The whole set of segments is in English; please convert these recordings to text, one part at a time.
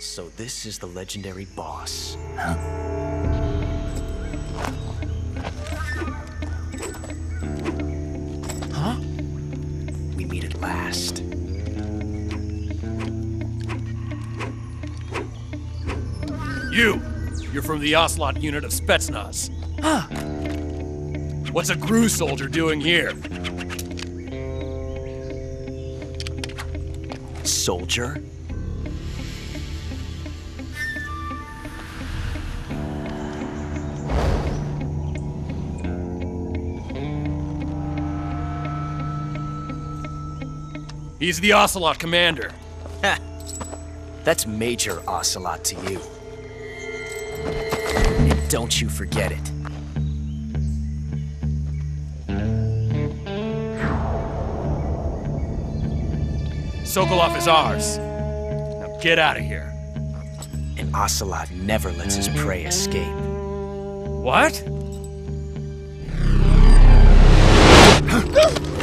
So this is the legendary boss. Huh? We meet at last. You! You're from the Ocelot unit of Spetsnaz. Huh. What's a GRU soldier doing here? Soldier? He's the Ocelot commander. Ha! That's Major Ocelot to you. And don't you forget it. Sokolov is ours. Now get out of here. And Ocelot never lets his prey escape. What?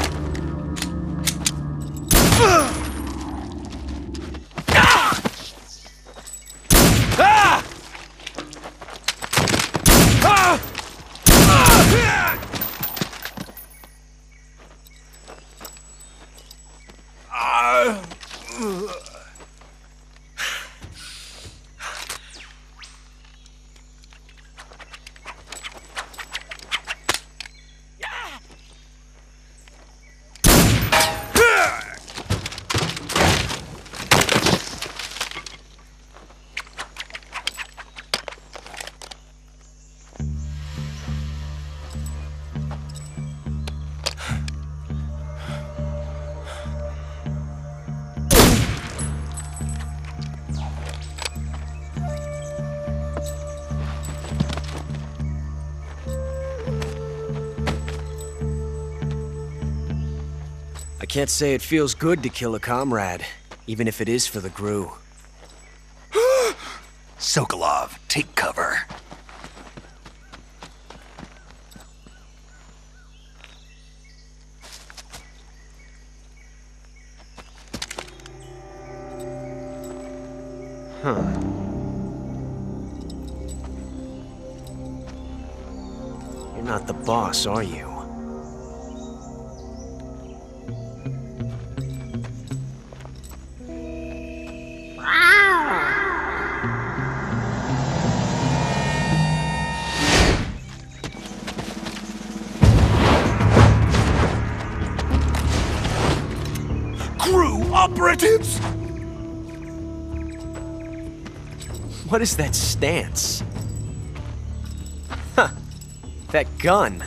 can't say it feels good to kill a comrade, even if it is for the GRU. Sokolov, take cover. Huh. You're not the boss, are you? Crew operatives! What is that stance? Huh. That gun.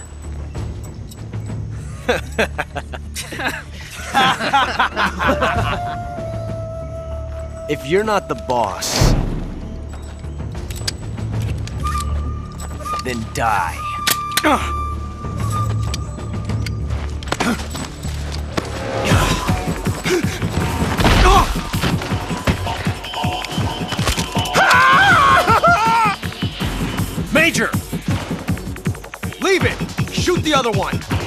if you're not the boss, then die. Other one!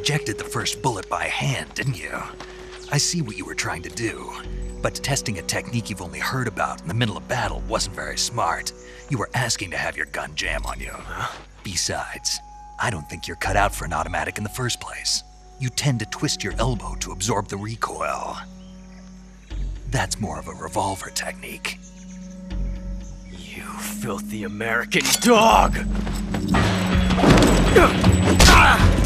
You ejected the first bullet by hand, didn't you? I see what you were trying to do. But testing a technique you've only heard about in the middle of battle wasn't very smart. You were asking to have your gun jam on you. Besides, I don't think you're cut out for an automatic in the first place. You tend to twist your elbow to absorb the recoil. That's more of a revolver technique. You filthy American dog! Ah!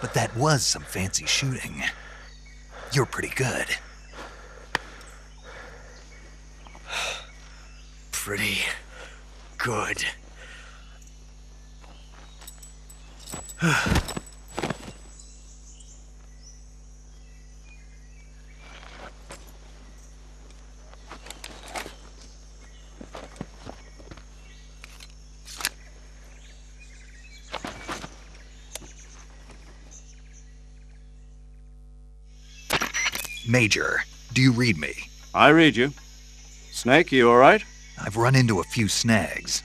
But that was some fancy shooting. You're pretty good. Pretty good. Major, do you read me? I read you. Snake, you all right? I've run into a few snags.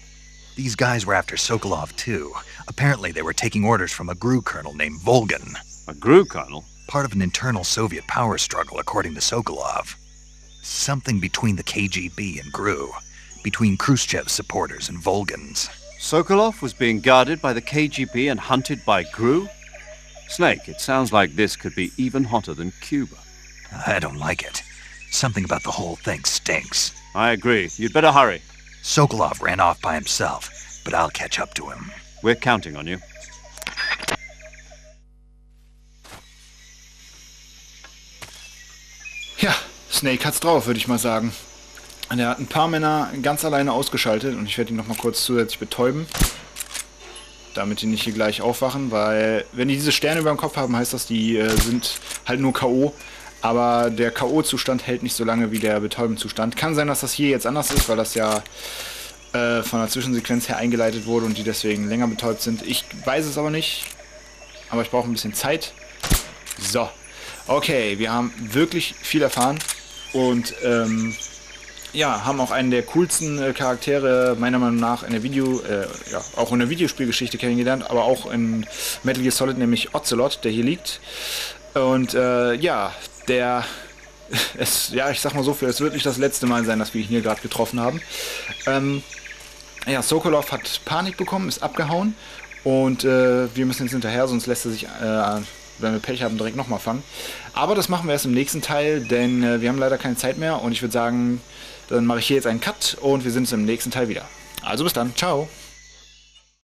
These guys were after Sokolov, too. Apparently, they were taking orders from a GRU colonel named Volgin, A GRU colonel? part of an internal Soviet power struggle, according to Sokolov. Something between the KGB and GRU, between Khrushchev's supporters and Volgin's. Sokolov was being guarded by the KGB and hunted by GRU? Snake, it sounds like this could be even hotter than Cuba. I don't like it. Something about the whole thing stinks. I agree. You'd better hurry. Sokolov ran off by himself, but I'll catch up to him. We're counting on you. Ja, Snake hat's drauf, würde ich mal sagen. Und er hat ein paar Männer ganz alleine ausgeschaltet und ich werde ihn nochmal kurz zusätzlich betäuben. Damit die nicht hier gleich aufwachen, weil wenn die diese Sterne über dem Kopf haben, heißt das, die äh, sind halt nur K.O. Aber der K.O.-Zustand hält nicht so lange wie der Betäubenzustand. Kann sein, dass das hier jetzt anders ist, weil das ja äh, von der Zwischensequenz her eingeleitet wurde und die deswegen länger betäubt sind. Ich weiß es aber nicht. Aber ich brauche ein bisschen Zeit. So. Okay, wir haben wirklich viel erfahren. Und ähm, ja, haben auch einen der coolsten äh, Charaktere meiner Meinung nach in der Video, äh, ja, auch in der Videospielgeschichte kennengelernt, aber auch in Metal Gear Solid, nämlich Ocelot, der hier liegt. Und äh, ja, der es, ja, ich sag mal so viel, es wird nicht das letzte Mal sein, dass wir ihn hier gerade getroffen haben. Ähm, ja, Sokolov hat Panik bekommen, ist abgehauen und äh, wir müssen jetzt hinterher, sonst lässt er sich, äh, wenn wir Pech haben, direkt nochmal fangen. Aber das machen wir erst im nächsten Teil, denn äh, wir haben leider keine Zeit mehr und ich würde sagen, dann mache ich hier jetzt einen Cut und wir sehen uns im nächsten Teil wieder. Also bis dann, ciao!